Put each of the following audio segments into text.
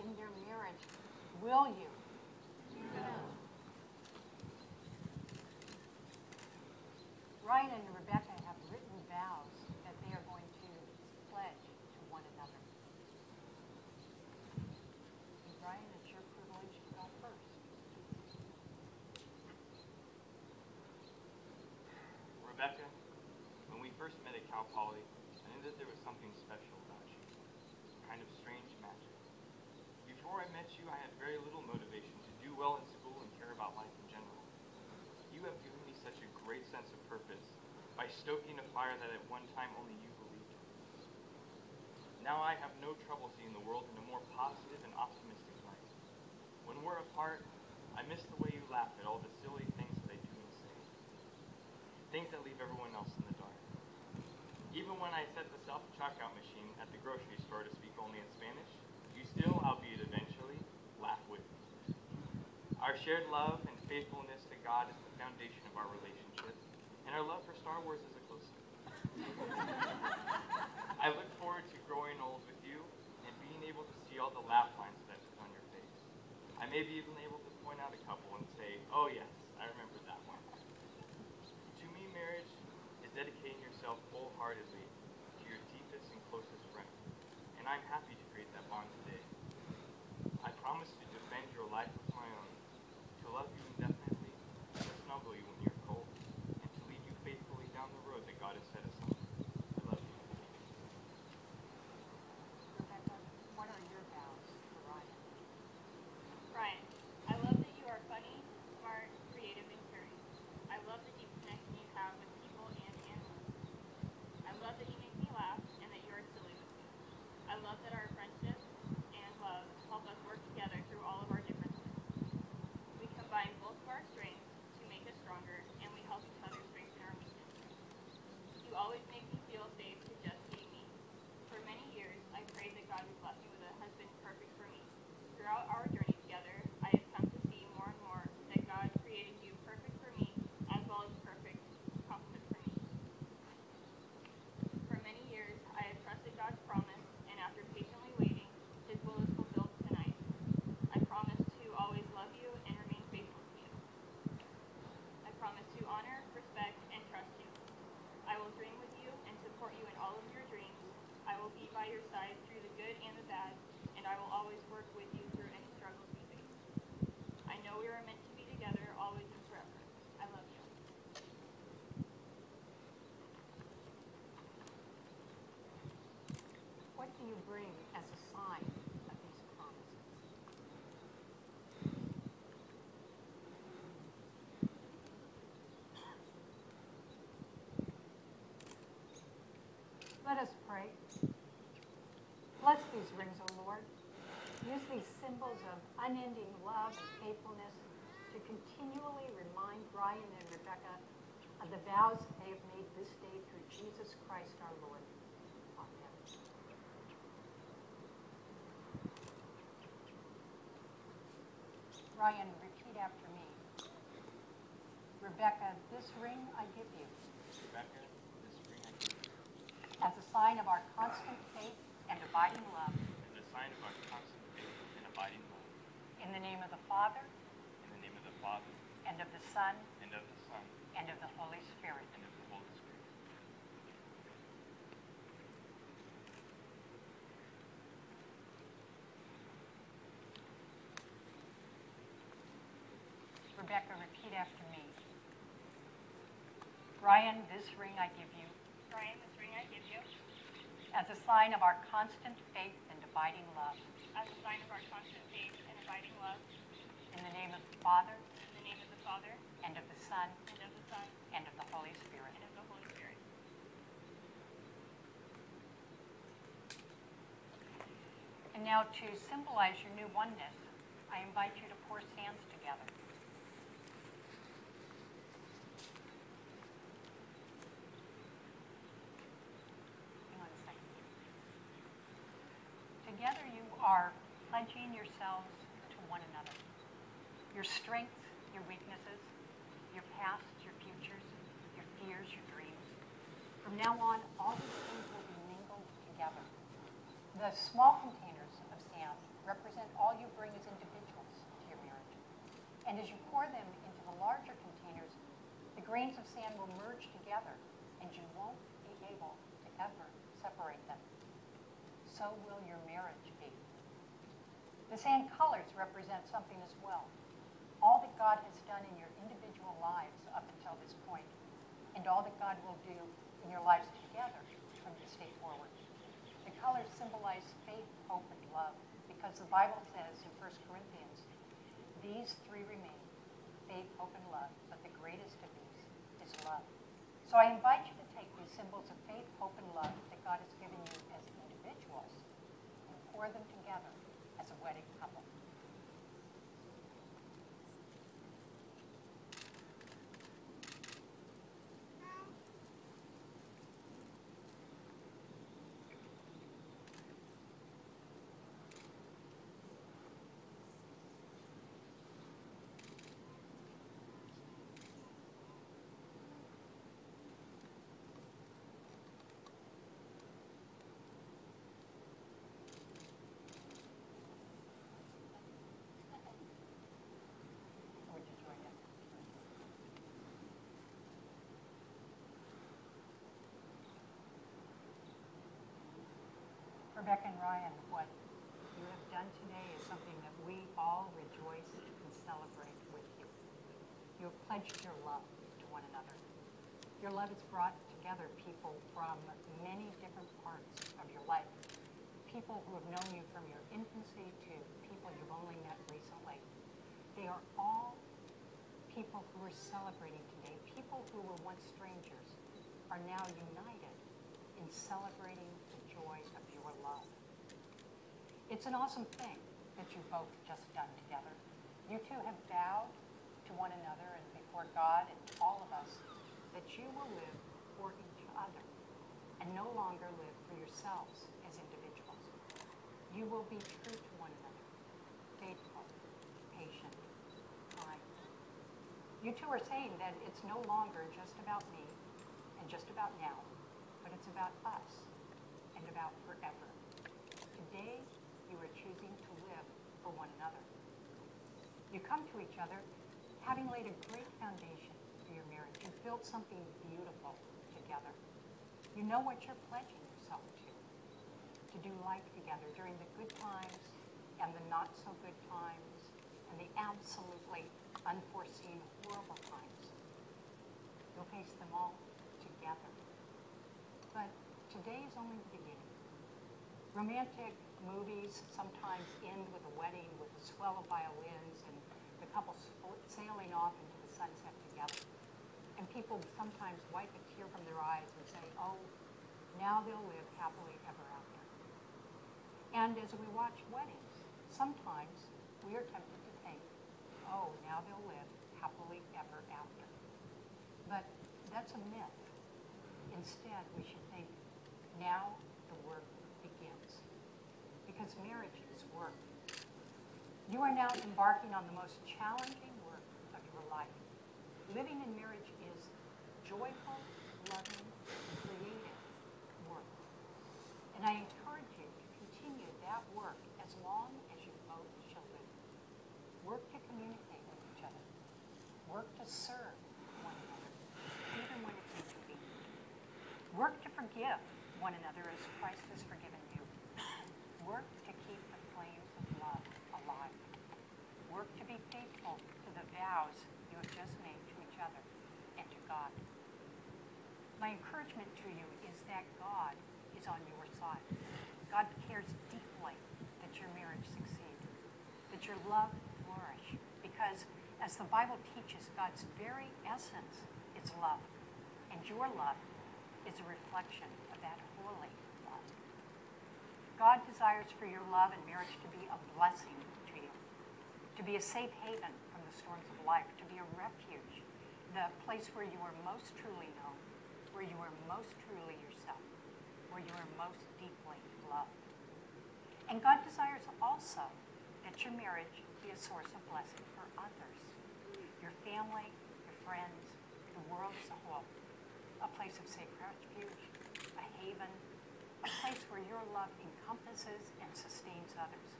in their marriage, will you? Ryan and Rebecca have written vows that they are going to pledge to one another. And Ryan, it's your privilege to go first. Rebecca, when we first met at Cal Poly, I knew that there was something special about you. Kind of strange magic. Before I met you, I had very little motivation to do well in school and care about life in general. You have given me such a great sense of purpose by stoking a fire that at one time only you believed in. Now I have no trouble seeing the world in a more positive and optimistic light. When we're apart, I miss the way you laugh at all the silly things that I do and say things that leave everyone else in the dark. Even when I set the self-checkout machine at the grocery store to speak only in Spanish, still, albeit eventually, laugh with. Our shared love and faithfulness to God is the foundation of our relationship, and our love for Star Wars is a close. I look forward to growing old with you and being able to see all the laugh lines that on your face. I may be even able to point out a couple and say, oh yes, I remember that one. To me, marriage is dedicating yourself wholeheartedly to your deepest and closest friend, and I'm happy to create that bond today. I promise to defend your life with my own, to love you indefinitely, to snuggle you when you're cold, and to lead you faithfully down the road that God has set us on. I love you. Rebecca, what are your vows for Ryan? Ryan, I love that you are funny, smart, creative, and caring. I love the deep connection you have with people and animals. I love that you make me laugh and that you are silly with me. I love that our friendship and love help us work together through all of our differences. We combine both of our strengths to make us stronger, and we help each other strengthen our weaknesses. You always make me feel safe to just be me. For many years, I prayed that God would bless me with a husband perfect for me. Throughout our journey together, I have come to see more and more that God created you perfect for me, as well as perfect complement for me. For many years, I have trusted God's promise, and after patiently waiting, His will is fulfilled tonight. I promise to always love you and remain faithful to you. I promise to honor, respect, and trust you. I will dream with you and support you in all of your dreams. I will be by your side through the good and the bad, and I will always work with you through any struggles we face. I know we are meant to be together always and forever. I love you. What do you bring as a sign of these promises? Let us pray. Bless these rings, O Lord. Use these symbols of unending love and faithfulness to continually remind Ryan and Rebecca of the vows they have made this day through Jesus Christ our Lord. Ryan, repeat after me. Rebecca, this ring I give you Rebecca, this ring I give you as a sign of our constant faith and abiding love. is a sign of our constant faith and abiding love. In the name of the Father, In the name of the Father, and of the Son, and of the Son, and of the Holy Spirit. and of the Holy Spirit. Rebecca, repeat after me. Ryan, this ring I give you Ryan, this ring I give you as a sign of our constant faith and abiding love. as a sign of our constant faith and abiding love. In the name of the Father, In the name of the Father, and of the Son, and of the Son, and of the Holy Spirit. and of the Holy Spirit. And now to symbolize your new oneness, I invite you to pour sands together. Hang on a second. Together you are pledging yourselves to one another. Your strengths, your weaknesses, your past, your futures, your fears, your dreams. From now on, all these things will be mingled together. The small containers of sand represent all you bring as individuals to your marriage. And as you pour them into the larger containers, the grains of sand will merge together and you won't be able to ever separate them. So will your marriage be. The sand colors represent something as well. All that God has done in your individual lives up until this point, and all that God will do in your lives together from this day forward. The colors symbolize faith, hope, and love, because the Bible says in 1 Corinthians, these three remain, faith, hope, and love, but the greatest of these is love. So I invite you to take these symbols of faith, hope, and love that God has given you as individuals and pour them together as a wedding couple. Rebecca and Ryan, what you have done today is something that we all rejoice and celebrate with you. You have pledged your love to one another. Your love has brought together people from many different parts of your life. People who have known you from your infancy to people you've only met recently. They are all people who are celebrating today. People who were once strangers are now united in celebrating the joy of love. It's an awesome thing that you've both just done together. You two have vowed to one another and before God and all of us that you will live for each other and no longer live for yourselves as individuals. You will be true to one another, faithful, patient, kind. You two are saying that it's no longer just about me and just about now, but it's about us and about forever. Today, you are choosing to live for one another. You come to each other having laid a great foundation for your marriage. You've built something beautiful together. You know what you're pledging yourself to. To do life together during the good times and the not so good times and the absolutely unforeseen horrible times. You'll face them all together. But today is only the beginning. Romantic movies sometimes end with a wedding with a swell of violins and the couple sailing off into the sunset together. And people sometimes wipe a tear from their eyes and say, oh, now they'll live happily ever after. And as we watch weddings, sometimes we are tempted to think, oh, now they'll live happily ever after. But that's a myth. Instead, we should think, now the work begins. Because marriage is work. You are now embarking on the most challenging work of your life. Living in marriage is joyful, loving, creative work. And I encourage you to continue that work as long as you both shall live. Work to communicate with each other. Work to serve one another, even when it's inconvenient. Work to forgive one another as Christ has forgiven you. Work to keep the flames of love alive. Work to be faithful to the vows you have just made to each other and to God. My encouragement to you is that God is on your side. God cares deeply that your marriage succeed, that your love flourish, because as the Bible teaches, God's very essence is love, and your love is a reflection of that holy love. God desires for your love and marriage to be a blessing to be a safe haven from the storms of life, to be a refuge, the place where you are most truly known, where you are most truly yourself, where you are most deeply loved. And God desires also that your marriage be a source of blessing for others, your family, your friends, the world as a whole, a place of safe refuge, a haven, a place where your love encompasses and sustains others,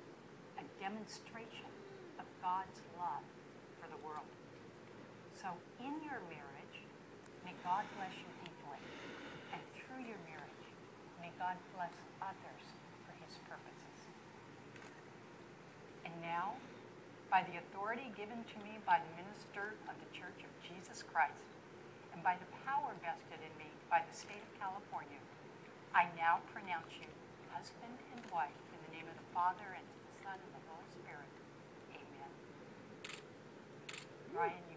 a a demonstration of God's love for the world. So in your marriage, may God bless you deeply. And through your marriage, may God bless others for his purposes. And now, by the authority given to me by the minister of the Church of Jesus Christ, and by the power vested in me by the state of California, I now pronounce you husband and wife in the name of the Father and the Son and the Holy Spirit. Ryan,